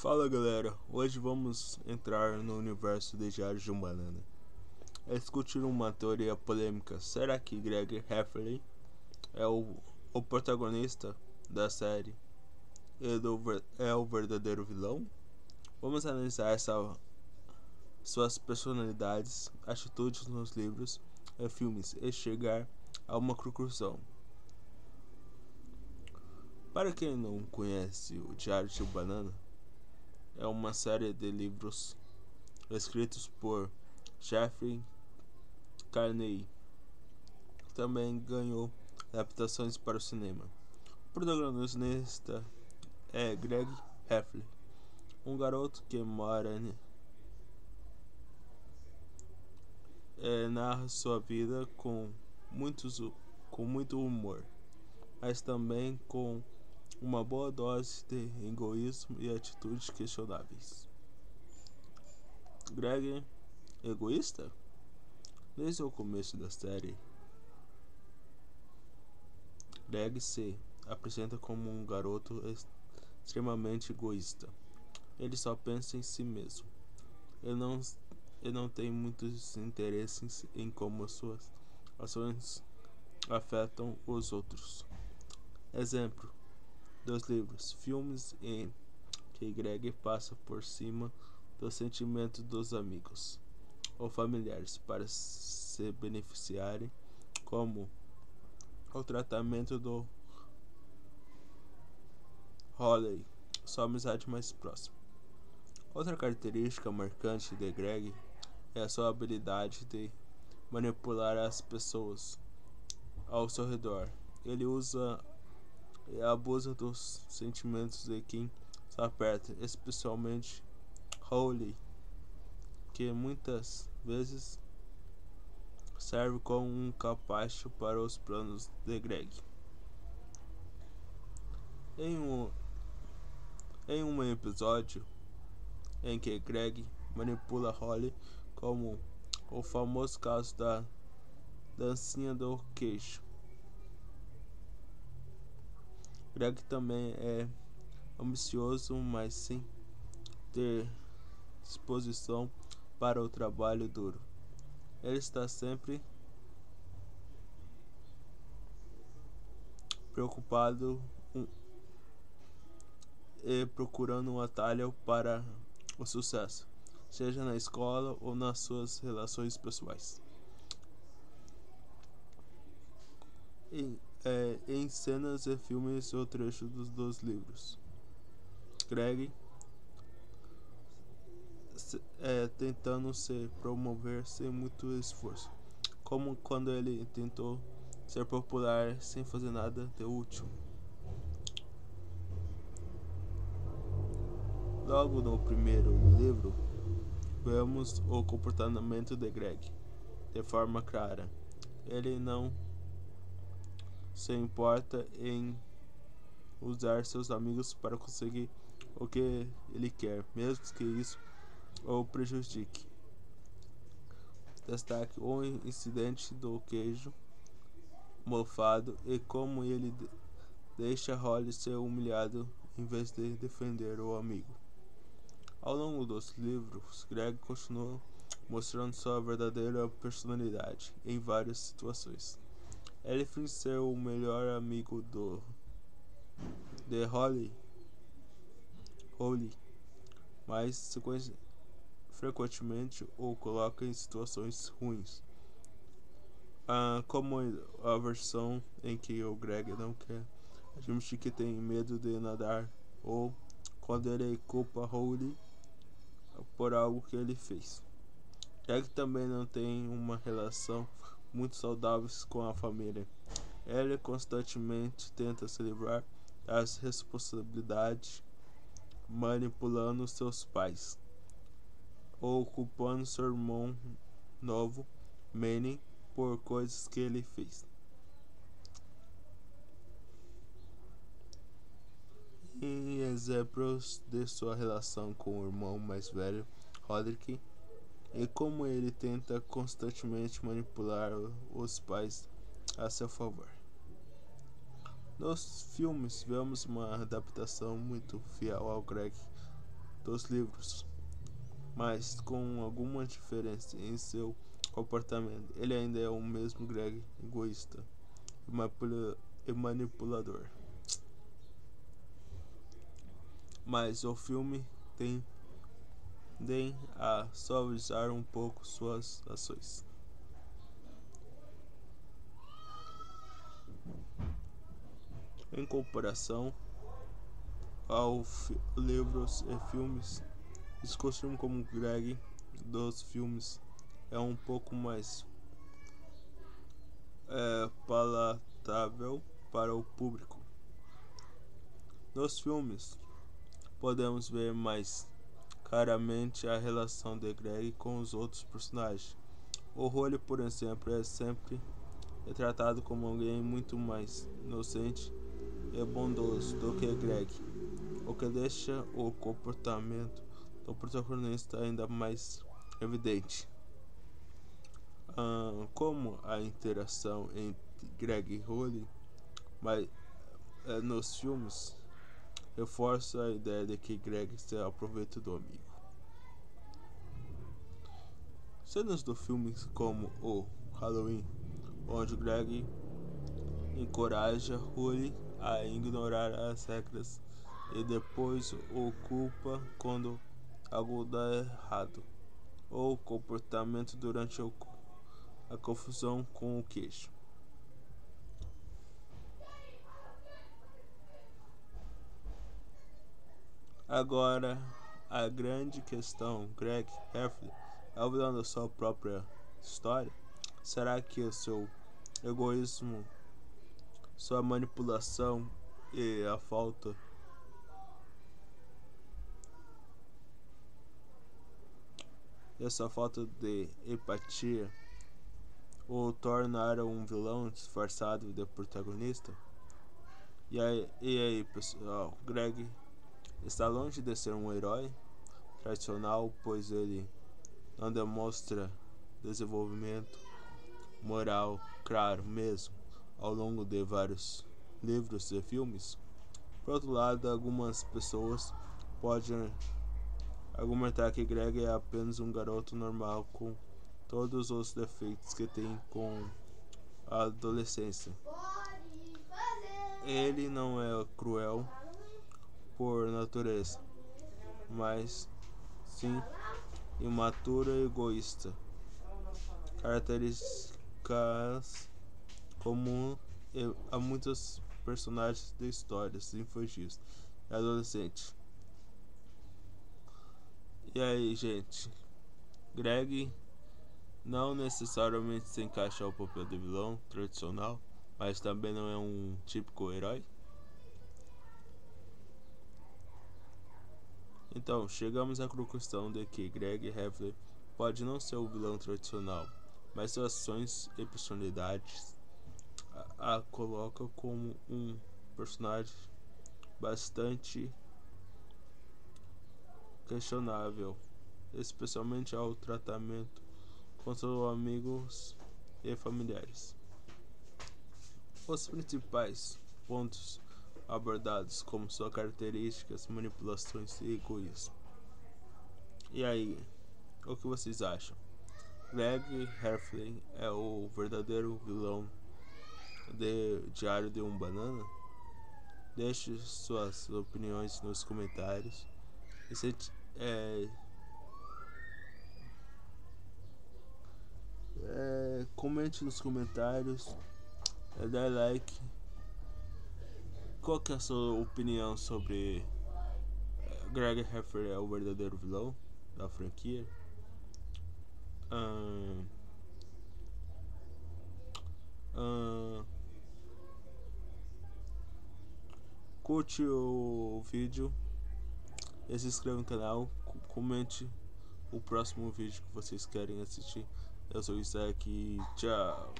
Fala galera, hoje vamos entrar no universo de Diário de um Banana. É discutir uma teoria polêmica. Será que Greg Heffley é o, o protagonista da série e do, é o verdadeiro vilão? Vamos analisar essa, suas personalidades, atitudes nos livros e filmes e chegar a uma conclusão. Para quem não conhece o Diário de um Banana, é uma série de livros escritos por Jeffrey Carney. Também ganhou adaptações para o cinema. O protagonista é Greg Heffley, um garoto que mora é, narra sua vida com, muitos, com muito humor, mas também com uma boa dose de egoísmo e atitudes questionáveis. Greg egoísta? Desde o começo da série, Greg se apresenta como um garoto extremamente egoísta. Ele só pensa em si mesmo. Ele não, ele não tem muitos interesses em como suas ações afetam os outros. Exemplo: dos livros, filmes em que Greg passa por cima dos sentimentos dos amigos ou familiares para se beneficiarem, como o tratamento do Holly, sua amizade mais próxima. Outra característica marcante de Greg é a sua habilidade de manipular as pessoas ao seu redor. Ele usa e abusa dos sentimentos de quem está perto, especialmente Holly, que muitas vezes serve como um capacho para os planos de Greg. Em um, em um episódio em que Greg manipula Holly, como o famoso caso da dancinha do queixo. Greg também é ambicioso, mas sem ter disposição para o trabalho duro. Ele está sempre preocupado e procurando um atalho para o sucesso, seja na escola ou nas suas relações pessoais. E é, em cenas e filmes ou trechos dos, dos livros. Greg é, tentando se promover sem muito esforço, como quando ele tentou ser popular sem fazer nada de útil. Logo no primeiro livro, vemos o comportamento de Greg de forma clara. Ele não se importa em usar seus amigos para conseguir o que ele quer, mesmo que isso o prejudique. Destaque o incidente do queijo mofado e como ele deixa Holly ser humilhado em vez de defender o amigo. Ao longo dos livros, Greg continua mostrando sua verdadeira personalidade em várias situações. Ele finge ser o melhor amigo do de Holly, Holly, mas frequentemente o coloca em situações ruins. Ah, como a versão em que o Greg não quer admitir que tem medo de nadar ou quando ele culpa Holly por algo que ele fez. Greg também não tem uma relação muito saudáveis com a família. Ela constantemente tenta se livrar das responsabilidades, manipulando seus pais, ou culpando seu irmão novo, Manny, por coisas que ele fez. Em exemplos de sua relação com o irmão mais velho, Roderick, e como ele tenta constantemente manipular os pais a seu favor. Nos filmes vemos uma adaptação muito fiel ao Greg dos livros, mas com alguma diferença em seu comportamento. Ele ainda é o mesmo Greg egoísta e manipulador. Mas o filme tem a suavizar um pouco suas ações. Em comparação aos livros e filmes, costume como Greg dos filmes é um pouco mais é, palatável para o público. Nos filmes, podemos ver mais claramente a relação de Greg com os outros personagens. O Holly, por exemplo, é sempre tratado como alguém muito mais inocente e bondoso do que Greg, o que deixa o comportamento do protagonista ainda mais evidente. Ah, como a interação entre Greg e Holly mas, é, nos filmes reforça a ideia de que Greg se aproveita do amigo. Cenas do filme como o Halloween, onde Greg encoraja Holly a ignorar as regras e depois o culpa quando algo dá errado, ou comportamento durante a confusão com o queijo. Agora, a grande questão, Greg Heffley, ao vilão da sua própria história, será que o seu egoísmo, sua manipulação e a falta essa falta de empatia o tornaram um vilão disfarçado de protagonista? E aí, e aí pessoal, Greg Está longe de ser um herói tradicional, pois ele não demonstra desenvolvimento moral claro mesmo ao longo de vários livros e filmes. Por outro lado, algumas pessoas podem argumentar que Greg é apenas um garoto normal com todos os defeitos que tem com a adolescência. Ele não é cruel por natureza, mas sim imaturo e egoísta. Características comuns a muitos personagens de histórias infantis e adolescentes. E aí, gente? Greg não necessariamente se encaixa ao papel de vilão tradicional, mas também não é um típico herói. Então, chegamos à conclusão de que Greg Heffler pode não ser o vilão tradicional, mas suas ações e personalidades a, a colocam como um personagem bastante questionável, especialmente ao tratamento com seus amigos e familiares. Os principais pontos abordados como suas características, manipulações e egoísmo. E aí, o que vocês acham? Greg Heffley é o verdadeiro vilão de Diário de um Banana? Deixe suas opiniões nos comentários. E se, é, é, comente nos comentários, é, dá like qual que é a sua opinião sobre eh, Greg Heffer é o verdadeiro vilão da franquia? Uh, uh, curte o vídeo se inscreva no canal, comente o próximo vídeo que vocês querem assistir. Eu sou o Isaac tchau.